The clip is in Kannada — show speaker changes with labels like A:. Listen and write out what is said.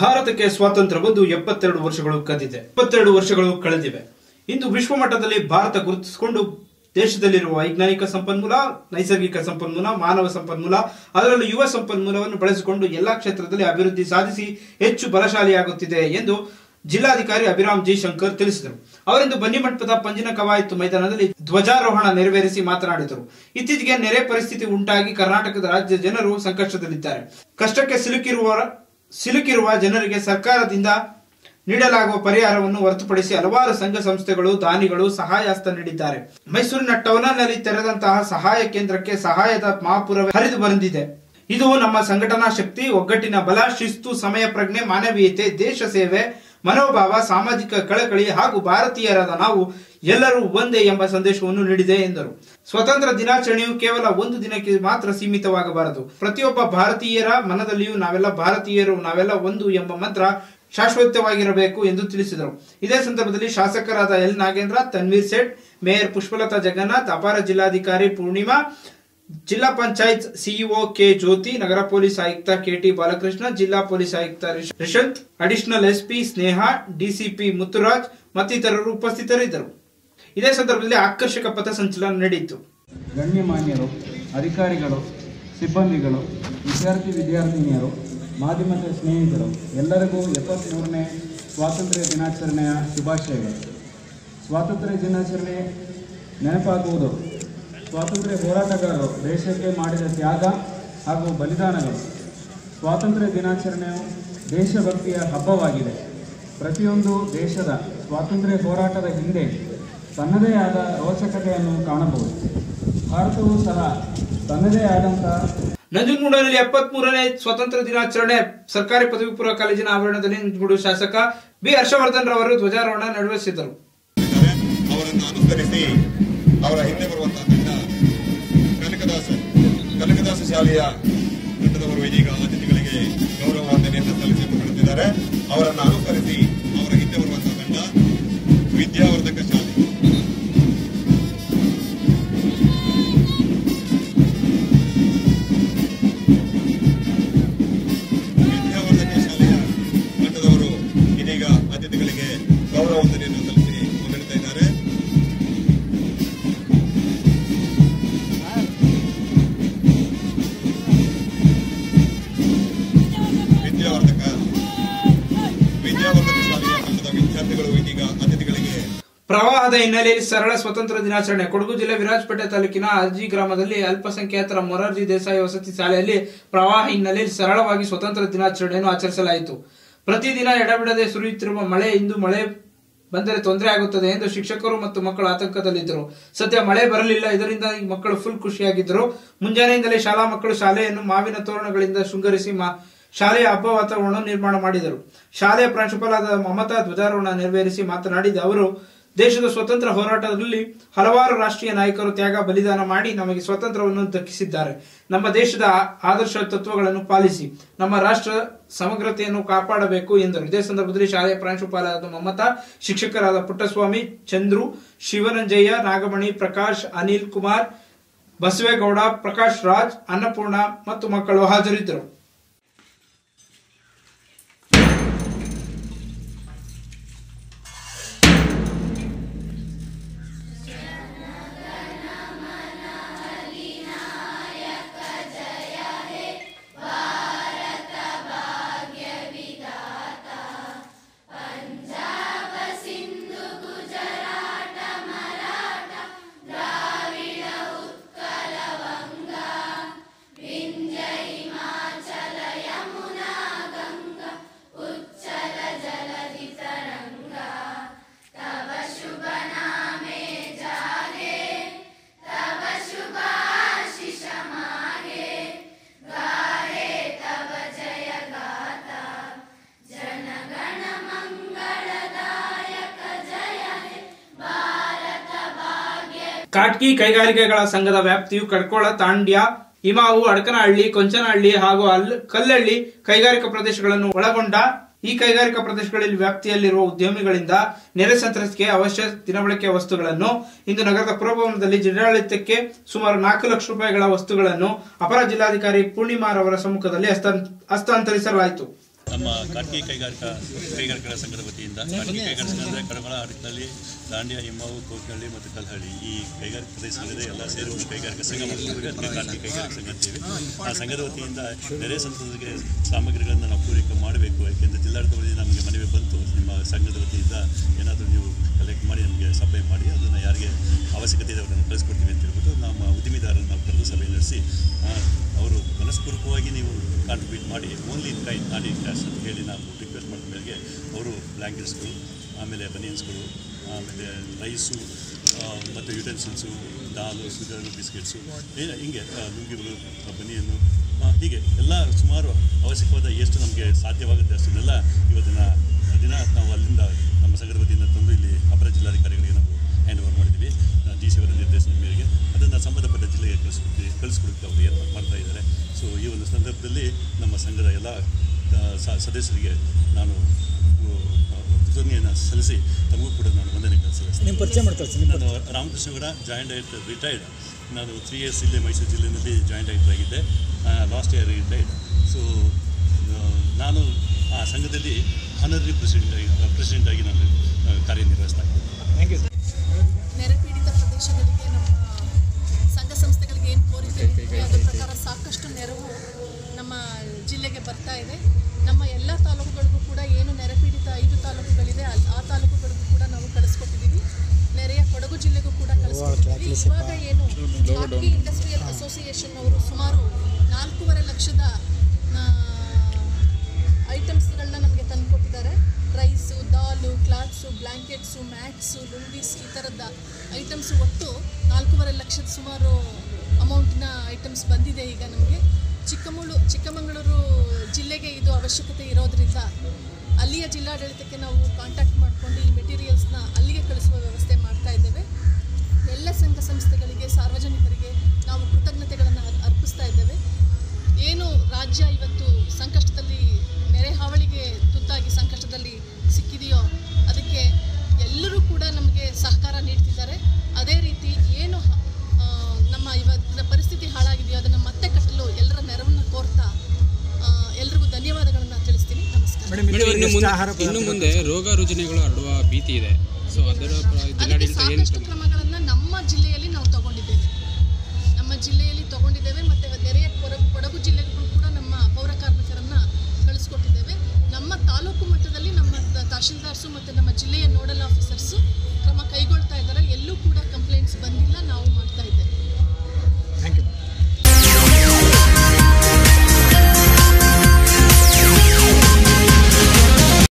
A: ಭಾರತಕ್ಕೆ ಸ್ವಾತಂತ್ರ್ಯ ಬಂದು ಎಪ್ಪತ್ತೆರಡು ವರ್ಷಗಳು ಕದಿದೆ ಎಪ್ಪತ್ತೆರಡು ವರ್ಷಗಳು ಕಳೆದಿವೆ. ಇಂದು ವಿಶ್ವ ಮಟ್ಟದಲ್ಲಿ ಭಾರತ ಗುರುತಿಸಿಕೊಂಡು ದೇಶದಲ್ಲಿರುವ ವೈಜ್ಞಾನಿಕ ಸಂಪನ್ಮೂಲ, ನೈಸರ್ಗಿಕ ಸಂಪನ್ಮೂಲ, ಮಾನವ ಸಂಪನ್ಮೂಲ, ಅದರಲ್ಲೂ ಯುವ ಸಂಪನ್ಮೂಲವನ್ನು ಬಳಸಿಕೊಂಡು ಎಲ್ಲಾ ಕ್ಷೇತ್ರದಲ್ಲಿ ಅಭಿವೃದ್ಧಿ ಸಾಧಿಸಿ ಹೆಚ್ಚು ಬಲಶಾಲಿಯಾಗುತ್ತಿದೆ ಎಂದು ಜಿಲ್ಲಾಧಿಕಾರಿ ಅಭಿರಾಮ್ ಜಿ ಶಂಕರ್ ತಿಳಿಸಿದರು. ಅವರಿಂದು ಬನ್ನಿಮಂಟಪದ ಪಂಜಿನ ಕವಾಯತು ಮೈದಾನದಲ್ಲಿ ಧ್ವಜಾರೋಹಣ ನೆರವೇರಿಸಿ ಮಾತನಾಡಿದರು. ಇತ್ತೀಚೆಗೆ ನೆರೆ ಪರಿಸ್ಥಿತಿ ಉಂಟಾಗಿ ಕರ್ನಾಟಕದ ರಾಜ್ಯ ಜನರು ಸಂಕಷ್ಟದಲ್ಲಿದ್ದಾರೆ. ಕಷ್ಟಕ್ಕೆ ಸಿಲುಕಿರುವ ಸಿಲುಕಿರುವ ಜನರಿಗೆ ಸರ್ಕಾರದಿಂದ ನೀಡಲಾಗುವ ಪರಿಹಾರವನ್ನು ಹೊರತುಪಡಿಸಿ ಹಲವಾರು ಸಂಘ ಸಂಸ್ಥೆಗಳು, ದಾನಿಗಳು ಸಹಾಯ ಹಸ್ತ ನೀಡಿದ್ದಾರೆ. ಮೈಸೂರಿನ ಟೌನ್ನಲ್ಲಿ ತೆರೆದಂತಹ ಸಹಾಯ ಕೇಂದ್ರಕ್ಕೆ ಸಹಾಯದ ಮಹಾಪುರವೇ ಹರಿದು ಬಂದಿದೆ. ಇದು ನಮ್ಮ ಸಂಘಟನಾ ಶಕ್ತಿ, ಒಗ್ಗಟ್ಟಿನ ಬಲ, ಶಿಸ್ತು, ಸಮಯ, ಪ್ರಜ್ಞೆ, ಮಾನವೀಯತೆ, ದೇಶ ಸೇವೆ ಮನೋಭಾವ, ಸಾಮಾಜಿಕ ಕಳಕಳಿ ಹಾಗೂ ಭಾರತೀಯರಾದ ನಾವು ಎಲ್ಲರೂ ಒಂದೇ ಎಂಬ ಸಂದೇಶವನ್ನು ನೀಡಿದೆ ಎಂದರು. ಸ್ವತಂತ್ರ ದಿನಾಚರಣೆಯು ಕೇವಲ ಒಂದು ದಿನಕ್ಕೆ ಮಾತ್ರ ಸೀಮಿತವಾಗಬಾರದು. ಪ್ರತಿಯೊಬ್ಬ ಭಾರತೀಯರ ಮನದಲ್ಲಿಯೂ ನಾವೆಲ್ಲ ಭಾರತೀಯರು, ನಾವೆಲ್ಲ ಒಂದು ಎಂಬ ಮಂತ್ರ ಶಾಶ್ವತವಾಗಿರಬೇಕು ಎಂದು ತಿಳಿಸಿದರು. ಇದೇ ಸಂದರ್ಭದಲ್ಲಿ ಶಾಸಕರಾದ ಎಲ್. ನಾಗೇಂದ್ರ, ತನ್ವೀರ್ ಸೇಠ್, ಮೇಯರ್ ಪುಷ್ಪಲತಾ ಜಗನ್ನಾಥ್, ಅಪಾರ ಜಿಲ್ಲಾಧಿಕಾರಿ ಪೂರ್ಣಿಮಾ ಜಿಲ್ಲಾ ಪಂಚಾಯತ್ ಸಿಇಒ ಕೆ ಜ್ಯೋತಿ, ನಗರ ಪೊಲೀಸ್ ಆಯುಕ್ತ ಕೆಟಿ ಬಾಲಕೃಷ್ಣ, ಜಿಲ್ಲಾ ಪೊಲೀಸ್ ಆಯುಕ್ತ ರಿಷ್- Rishanth, additional SP Sneha, DCP Muthuraj ಮತ್ತಿತರರು ಉಪಸ್ಥಿತರಿದ್ದರು. ಇದೇ ಸಂದರ್ಭದಲ್ಲಿ ಆಕರ್ಷಕ ಪಥಸಂಚಲನ ನಡೆಯಿತು.
B: ಗಣ್ಯಮಾನ್ಯರು, ಅಧಿಕಾರಿಗಳು, ಸಿಬ್ಬಂದಿಗಳು, ವಿದ್ಯಾರ್ಥಿ ವಿದ್ಯಾರ್ಥಿನಿಯರು, ಮಾಧ್ಯಮದ ಸ್ನೇಹಿತರು, ಎಲ್ಲರಿಗೂ ಎಪ್ಪತ್ತ್ಮೂರನೇ ಸ್ವಾತಂತ್ರ್ಯ ದಿನಾಚರಣೆಯ ಶುಭಾಶಯಗಳು. ಸ್ವಾತಂತ್ರ್ಯ ದಿನಾಚರಣೆ ನೆನಪಾಗುವುದು. ಸ್ವಾತಂತ್ರ್ಯ ಹೋರಾಟಗಾರರು ದೇಶಕ್ಕೆ ಮಾಡಿದ ತ್ಯಾಗ ಹಾಗೂ ಬಲಿದಾನಗಳು. ಸ್ವಾತಂತ್ರ್ಯ ದಿನಾಚರಣೆಯು ದೇಶಭಕ್ತಿಯ ಹಬ್ಬವಾಗಿದೆ. ಪ್ರತಿಯೊಂದು ದೇಶದ ಸ್ವಾತಂತ್ರ್ಯ ಹೋರಾಟದ ಹಿಂದೆ ತನ್ನದೇ ಆದ ರೋಚಕತೆಯನ್ನು ಕಾಣಬಹುದು. ಭಾರತವು ಸಹ ತನ್ನದೇ ಆದಂತಹ
A: ನಂಜನಗೂಡಿನಲ್ಲಿ ಎಪ್ಪತ್ತ್ ಮೂರನೇ ಸ್ವಾತಂತ್ರ್ಯ ದಿನಾಚರಣೆ ಸರ್ಕಾರಿ ಪದವಿ ಪೂರ್ವ ಕಾಲೇಜಿನ ಆವರಣದಲ್ಲಿ ನಂಜನಗೂಡು ಶಾಸಕ ಬಿ ಹರ್ಷವರ್ಧನ್ ರವರು ಧ್ವಜಾರೋಹಣ ನೆರವೇರಿಸಿದರು.
C: ಅವರನ್ನು ಅನುಸರಿಸಿ ಅವರ ಹಿಂದೆ ಬರುವಂತಹ ಕನಕದಾಸ ಕನಕದಾಸ ಶಾಲೆಯ ತಂಡದವರು ಇದೀಗ ಅತಿಥಿಗಳಿಗೆ ಗೌರವ ವಂದನೆಯನ್ನು ಸಲ್ಲಿಸಿ ಮುನ್ನಡೆದಿದ್ದಾರೆ ಅವರನ್ನು ಅನುಸರಿಸಿ ಅವರ ಹಿಂದೆ ಬರುವಂತಹ ತಂಡ ವಿದ್ಯಾವರ್ಧಕ ಶಾಲೆ
A: ಪ್ರವಾಹದ ಹಿನ್ನೆಲೆಯಲ್ಲಿ ಸರಳ ಸ್ವತಂತ್ರ ದಿನಾಚರಣೆ. ಕೊಡಗು ಜಿಲ್ಲೆ ವಿರಾಜಪೇಟೆ ತಾಲೂಕಿನ ಅರ್ಜಿ ಗ್ರಾಮದಲ್ಲಿ ಅಲ್ಪಸಂಖ್ಯಾತರ ಮೊರಾರ್ಜಿ ದೇಸಾಯಿ ವಸತಿ ಶಾಲೆಯಲ್ಲಿ ಪ್ರವಾಹ ಹಿನ್ನೆಲೆಯಲ್ಲಿ ಸರಳವಾಗಿ ಸ್ವತಂತ್ರ ದಿನಾಚರಣೆಯನ್ನು ಆಚರಿಸಲಾಯಿತು. ಪ್ರತಿದಿನ ಎಡಬಿಡದೆ ಸುರಿಯುತ್ತಿರುವ ಮಳೆ ಇಂದು ಮಳೆ ಬಂದರೆ ತೊಂದರೆ ಆಗುತ್ತದೆ ಎಂದು ಶಿಕ್ಷಕರು ಮತ್ತು ಮಕ್ಕಳು ಆತಂಕದಲ್ಲಿದ್ದರು. ಸದ್ಯ ಮಳೆ ಬರಲಿಲ್ಲ. ಇದರಿಂದ ಮಕ್ಕಳು ಫುಲ್ ಖುಷಿಯಾಗಿದ್ದರು. ಮುಂಜಾನೆಯಿಂದಲೇ ಶಾಲಾ ಮಕ್ಕಳು ಶಾಲೆಯನ್ನು ಮಾವಿನ ತೋರಣಗಳಿಂದ ಶೃಂಗರಿಸಿ ಶಾಲೆಯ ಹಬ್ಬ ವಾತಾವರಣ ನಿರ್ಮಾಣ ಮಾಡಿದರು. ಶಾಲೆಯ ಪ್ರಾಂಶುಪಾಲಾದ ಮಮತಾ ಧ್ವಜಾರೋಹಣ ನೆರವೇರಿಸಿ ಮಾತನಾಡಿದ ಅವರು ದೇಶದ ಸ್ವತಂತ್ರ ಹೋರಾಟದಲ್ಲಿ ಹಲವಾರು ರಾಷ್ಟ್ರೀಯ ನಾಯಕರು ತ್ಯಾಗ, ಬಲಿದಾನ ಮಾಡಿ ನಮಗೆ ಸ್ವಾತಂತ್ರ್ಯವನ್ನು ದಕ್ಕಿಸಿದ್ದಾರೆ. ನಮ್ಮ ದೇಶದ ಆದರ್ಶ ತತ್ವಗಳನ್ನು ಪಾಲಿಸಿ, ನಮ್ಮ ರಾಷ್ಟ್ರ ಸಮಗ್ರತೆಯನ್ನು ಕಾಪಾಡಬೇಕು ಎಂದರು. ಇದೇ ಸಂದರ್ಭದಲ್ಲಿ ಶಾಲೆಯ ಪ್ರಾಂಶುಪಾಲರಾದ ಮಮತಾ, ಶಿಕ್ಷಕರಾದ ಪುಟ್ಟಸ್ವಾಮಿ, ಚಂದ್ರು ಶಿವರಂಜಯ್ಯ ನಾಗಮಣಿ, ಪ್ರಕಾಶ್, ಅನಿಲ್ ಕುಮಾರ್, ಬಸವೇಗೌಡ, ಪ್ರಕಾಶ್ ರಾಜ್, ಅನ್ನಪೂರ್ಣ ಮತ್ತು ಮಕ್ಕಳು ಹಾಜರಿದ್ದರು. ಕಾಟ್ಕಿ ಕೈಗಾರಿಕೆಗಳ ಸಂಘದ ವ್ಯಾಪ್ತಿಯು ಕಡ್ಕೋಳ, ತಾಂಡ್ಯ, ಹಿಮಾವು, ಅಡಕನಹಳ್ಳಿ, ಕೊಂಚನಹಳ್ಳಿ ಹಾಗೂ ಅಲ್ ಕಲ್ಲಹಳ್ಳಿ ಕೈಗಾರಿಕಾ ಪ್ರದೇಶಗಳನ್ನು ಒಳಗೊಂಡ ಈ ಕೈಗಾರಿಕಾ ಪ್ರದೇಶಗಳಲ್ಲಿ ವ್ಯಾಪ್ತಿಯಲ್ಲಿರುವ ಉದ್ಯಮಿಗಳಿಂದ ನೆರೆ ಸಂತ್ರಸ್ತಿಗೆ ಅವಶ್ಯ ದಿನಬಳಕೆಯ ವಸ್ತುಗಳನ್ನು, ಇಂದು ನಗರದ ಪುರಭವನದಲ್ಲಿ ಜಿಲ್ಲಾಡಳಿತಕ್ಕೆ ಸುಮಾರು ನಾಲ್ಕು ಲಕ್ಷ ರೂಪಾಯಿಗಳ ವಸ್ತುಗಳನ್ನು ಅಪರ ಜಿಲ್ಲಾಧಿಕಾರಿ ಪೂರ್ಣಿಮಾರವರ ಸಮ್ಮುಖದಲ್ಲಿ ಹಸ್ತಾಂತರಿಸಲಾಯಿತು.
D: ನಮ್ಮ ಕಾರ್ಕಿ ಕೈಗಾರಿಕಾ ಕೈಗಾರಿಕೆಗಳ ಸಂಘದ ವತಿಯಿಂದ ಕಾರ್ಕಿ ಕೈಗಾರಿಕೆ ಅಂದರೆ ಕಡಮಳ ಹಡಕಲ್ಲಿ ದಾಂಡ್ಯ, ಹಿಮ್ಮಾವು ಕೋಕನಹಳ್ಳಿ ಮತ್ತು ಕಲ್ಹಳ್ಳಿ. ಈ ಕೈಗಾರಿಕಾ ಪ್ರದೇಶದಲ್ಲಿದೆ ಎಲ್ಲ ಸೇರಿ ಒಂದು ಕೈಗಾರಿಕಾ ಸಂಘ ಮಾಡಿದ್ದೀವಿ ಅದಕ್ಕೆ ಕೈಗಾರಿಕಾ ಸಂಘ ಅಂತೀವಿ. ಆ ಸಂಘದ ವತಿಯಿಂದ ನೆರೆ ಸಂತದಿಗೆ ಸಾಮಗ್ರಿಗಳನ್ನು ನಾವು ಪೂರೈಕೆ ಮಾಡಬೇಕು. ಯಾಕೆಂದರೆ ಜಿಲ್ಲಾಡಳಿತ ನಮಗೆ ಮನವಿ ಬಂತು. ನಿಮ್ಮ ಸಂಘದ ವತಿಯಿಂದ ಏನಾದರೂ ನೀವು ಕಲೆಕ್ಟ್ ಮಾಡಿ ನಮಗೆ ಸಪ್ಲೈ ಮಾಡಿ, ಅದನ್ನು ಯಾರಿಗೆ ಅವಶ್ಯಕತೆ ಇದೆ ಅವರನ್ನು ಕಳಿಸ್ಕೊಡ್ತೀವಿ ಅಂತ ಹೇಳ್ಬಿಟ್ಟು ನಮ್ಮ ಉದ್ದಿಮೆದಾರರನ್ನು ನಾವು ಕರೆದು ಸಭೆ ನಡೆಸಿ ಅವರು ಮನಸ್ಪೂರ್ವಕವಾಗಿ ನೀವು ಕಾಂಟ್ರಿಬ್ಯೂಟ್ ಮಾಡಿ ಓನ್ಲಿ ಇನ್ ಕೈ ನಾಟ್ ಇನ್ ಕ್ಯಾಶ್ ಅಂತ ಹೇಳಿ ನಾವು ರಿಕ್ವೆಸ್ಟ್ ಮಾಡಿದ ಮೇಲೆ ಅವರು ಬ್ಲ್ಯಾಂಕೆಟ್ಸ್ಗಳು ಆಮೇಲೆ ಬನಿಯನ್ಸ್ಗಳು ಆಮೇಲೆ ರೈಸು ಮತ್ತು ಯುಟೆನ್ಸಿಲ್ಸು ದಾಲು ಸುಗರು ಬಿಸ್ಕೆಟ್ಸು ಹಿಂಗೆ ನುಂಗಿಗಳು ಬನಿಯನ್ನು ಹೀಗೆ ಎಲ್ಲ ಸುಮಾರು ಅವಶ್ಯಕವಾದ ಎಷ್ಟು ನಮಗೆ ಸಾಧ್ಯವಾಗುತ್ತೆ ಅಷ್ಟನ್ನೆಲ್ಲ ಇವತ್ತಿನ ದಿನ ನಾವು ಅಲ್ಲಿಂದ ನಮ್ಮ ಸಂಘದ ತಂದು ಇಲ್ಲಿ ಅಪರ ಜಿಲ್ಲಾಧಿಕಾರಿಗಳಿಗೆ ಹ್ಯಾಂಡ್ ಓವರ್ ಮಾಡಿದ್ದೀವಿ ಡಿ ಸಿ ಅವರ ನಿರ್ದೇಶನದ ಮೇರೆಗೆ. ಅದನ್ನು ಸಂಬಂಧಪಟ್ಟ ಜಿಲ್ಲೆಗೆ ಕಳಿಸ್ಕೊಡ್ತೀವಿ ಕಳಿಸ್ಕೊಡೋಕ್ಕೆ ಅವರು ಏರ್ಪಾಡು ಮಾಡ್ತಾ ಇದ್ದಾರೆ ಸೊ ಈ ಒಂದು ಸಂದರ್ಭದಲ್ಲಿ ನಮ್ಮ ಸಂಘದ ಎಲ್ಲ ಸದಸ್ಯರಿಗೆ ನಾನು ಕೃತಜ್ಞೆಯನ್ನು ಸಲ್ಲಿಸಿ ತಮಗೂ ಕೂಡ ನಾನು ವಂದನೆ ಸಲ್ಲಿಸ್ತೀನಿ.
E: ನಿಮ್ಮ ಪರಿಚಯ ಮಾಡ್ತಾರೆ
D: ನಾನು ರಾಮಕೃಷ್ಣಗೌಡ ಜಾಯಿಂಟ್ ಡೈರೆಕ್ಟರ್ ರಿಟೈರ್ಡ್ ನಾನು ತ್ರೀ ಇಯರ್ಸ್ ಇಲ್ಲೇ ಮೈಸೂರು ಜಿಲ್ಲೆಯಲ್ಲಿ ಜಾಯಿಂಟ್ ಡೈರೆಕ್ಟರ್ ಆಗಿದ್ದೆ. ಲಾಸ್ಟ್ ಇಯರ್ ರಿಟೈರ್ಡ್ ಸೊ ನಾನು ಆ ಸಂಘದಲ್ಲಿ ಆನರರಿ ಪ್ರೆಸಿಡೆಂಟ್ ಆಗಿ ಪ್ರೆಸಿಡೆಂಟ್ ಆಗಿ ನಾನು ಕಾರ್ಯನಿರ್ವಹಿಸ್ತಾ ಇದ್ದೀನಿ.
E: ಥ್ಯಾಂಕ್ ಯು
F: ಪ್ರದೇಶಗಳಿಗೆ ನಮ್ಮ ಸಂಘ ಸಂಸ್ಥೆಗಳಿಗೆ ಏನು ಕೋರಿಕೆ ಅದರ ಪ್ರಕಾರ ಸಾಕಷ್ಟು ನೆರವು ನಮ್ಮ ಜಿಲ್ಲೆಗೆ ಬರ್ತಾ ಇದೆ. ನಮ್ಮ ಎಲ್ಲ ಕ್ಲಾತ್ಸು ಬ್ಲ್ಯಾಂಕೆಟ್ಸು ಮ್ಯಾಟ್ಸು, ಲುಂಗೀಸ್ ಈ ಥರದ ಐಟಮ್ಸು ಒಟ್ಟು ನಾಲ್ಕೂವರೆ ಲಕ್ಷದ ಸುಮಾರು ಅಮೌಂಟಿನ ಐಟಮ್ಸ್ ಬಂದಿದೆ ಈಗ ನಮಗೆ. ಚಿಕ್ಕಮಗಳೂ ಚಿಕ್ಕಮಗಳೂರು ಜಿಲ್ಲೆಗೆ ಇದು ಅವಶ್ಯಕತೆ ಇರೋದರಿಂದ ಅಲ್ಲಿಯ ಜಿಲ್ಲಾಡಳಿತಕ್ಕೆ ನಾವು ಕಾಂಟ್ಯಾಕ್ಟ್ ಮಾಡಿಕೊಂಡು ಈ ಮೆಟೀರಿಯಲ್ಸ್ನ ಅಲ್ಲಿಗೆ ಕಳಿಸುವ ವ್ಯವಸ್ಥೆ ಮಾಡ್ತಾ ಇದ್ದೇವೆ. ಎಲ್ಲ ಸಂಘ ಸಂಸ್ಥೆಗಳಿಗೆ, ಸಾರ್ವಜನಿಕರಿಗೆ ನಾವು ಕೃತಜ್ಞತೆಗಳನ್ನು ಅರ್ಪಿಸ್ತಾ ಇದ್ದೇವೆ. ಏನು ರಾಜ್ಯ ಇವತ್ತು ಸಂಕಷ್ಟದಲ್ಲಿ ನೆರೆ ಹಾವಳಿಗೆ ಆಹಾರ ಇನ್ನು ಮುಂದೆ ರೋಗ ರುಜಿನಗಳು ಹರಡುವ ಭೀತಿ ಇದೆ. ಸೊ ಅದರ ಸಾಕಷ್ಟು ಕ್ರಮಗಳನ್ನು ನಮ್ಮ ಜಿಲ್ಲೆಯಲ್ಲಿ ನಾವು ತಗೊಂಡಿದ್ದೇವೆ. ನಮ್ಮ ಜಿಲ್ಲೆಯಲ್ಲಿ ತಗೊಂಡಿದ್ದೇವೆ ಮತ್ತೆ ನೆರೆಯ ಕೊಡಗು
E: ಜಿಲ್ಲೆಗಳು
G: ಕೂಡ ನಮ್ಮ
E: ಪೌರ
G: ಕಾರ್ಮಿಕರನ್ನ
E: ಕಳಿಸ್ಕೊಟ್ಟಿದ್ದೇವೆ.
G: ನಮ್ಮ
E: ತಾಲೂಕು
G: ಮಟ್ಟದಲ್ಲಿ ನಮ್ಮ ತಹಶೀಲ್ದಾರ್ಸು ಮತ್ತೆ ನಮ್ಮ ಜಿಲ್ಲೆಯ ನೋಡಲ್ ಆಫೀಸರ್ಸು ಕ್ರಮ
F: ಕೈಗೊಳ್ತಾ
G: ಇದ್ದಾರೆ. ಎಲ್ಲೂ
F: ಕೂಡ ಕಂಪ್ಲೇಂಟ್ಸ್ ಬಂದಿಲ್ಲ. ನಾವು